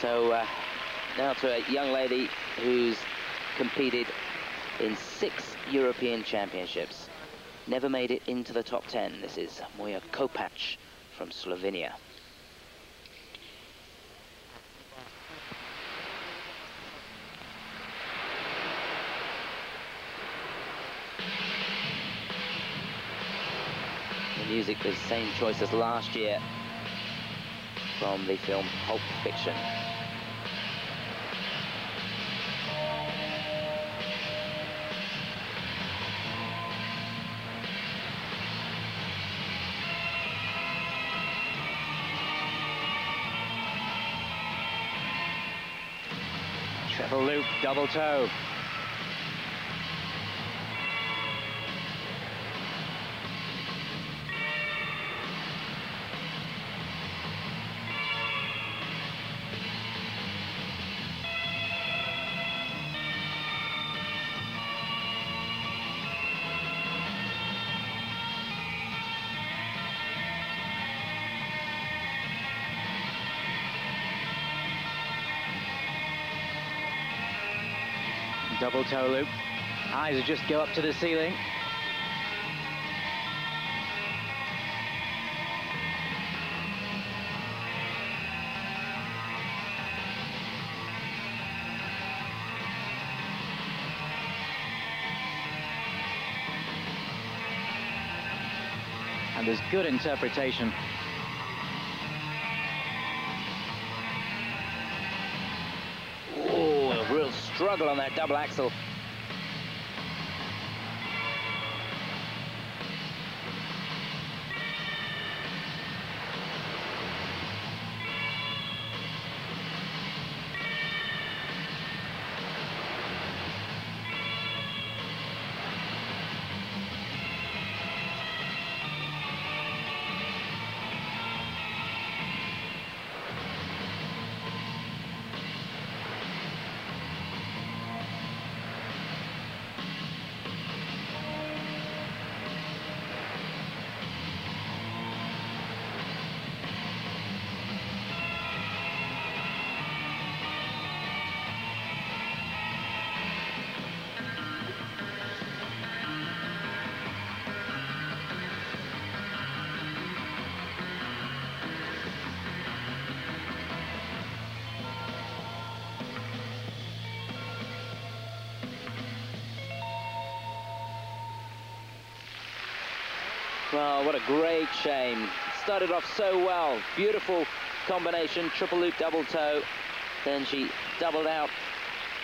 So uh, now to a young lady who's competed in six European Championships. Never made it into the top 10. This is Mojca Kopač from Slovenia. The music the same choice as last year from the film Pulp Fiction. Triple loop, double toe. Double toe loop. Eyes just go up to the ceiling. And there's good interpretation struggle on that double axel. Well, what a great shame. Started off so well. Beautiful combination, triple loop, double toe. Then she doubled out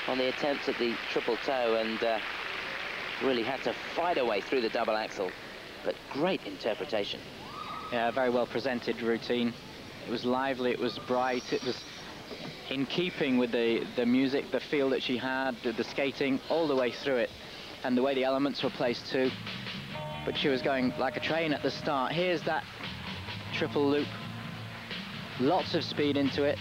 on the attempt at the triple toe and uh, really had to fight her way through the double axel. But great interpretation. Yeah, very well presented routine. It was lively, it was bright, it was in keeping with the, the music, the feel that she had, the, the skating, all the way through it. And the way the elements were placed too. But she was going like a train at the start. Here's that triple loop. Lots of speed into it.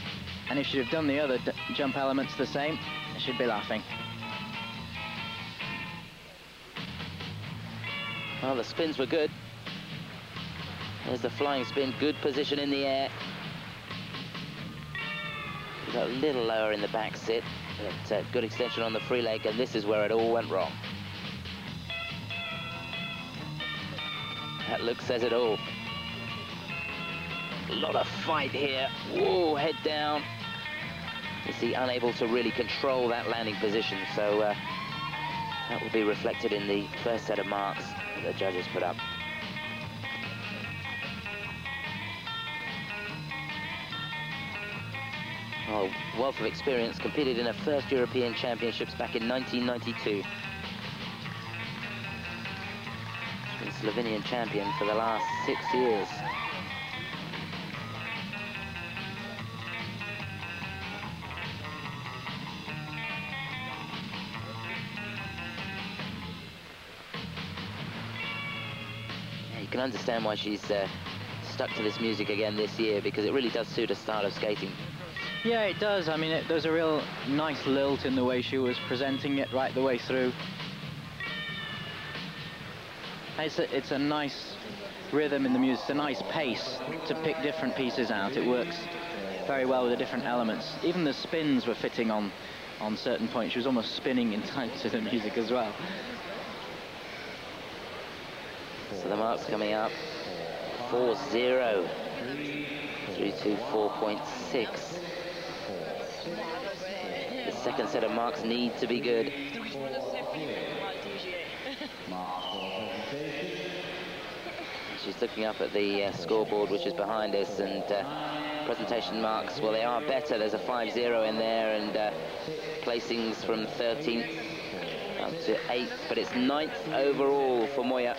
And if she'd have done the other jump elements the same, she'd be laughing. Well, the spins were good. There's the flying spin, good position in the air. Got a little lower in the back sit, but uh, good extension on the free leg, and this is where it all went wrong. That look says it all. A lot of fight here. Whoa, head down. You see, unable to really control that landing position, so uh, that will be reflected in the first set of marks that the judges put up. Oh, wealth of experience, competed in her first European Championships back in 1992. Slovenian champion for the last six years. Yeah, you can understand why she's uh, stuck to this music again this year because it really does suit her style of skating. Yeah, it does. I mean, it, there's a real nice lilt in the way she was presenting it right the way through. It's a, it's a nice rhythm in the music. It's a nice pace to pick different pieces out. It works very well with the different elements. Even the spins were fitting on on certain points. She was almost spinning in time to the music as well. So the marks coming up 4-0 through to 4.6. The second set of marks need to be good. She's looking up at the uh, scoreboard, which is behind us, and uh, presentation marks, well, they are better. There's a 5-0 in there, and uh, placings from 13th up to 8th, but it's 9th overall for Mojca.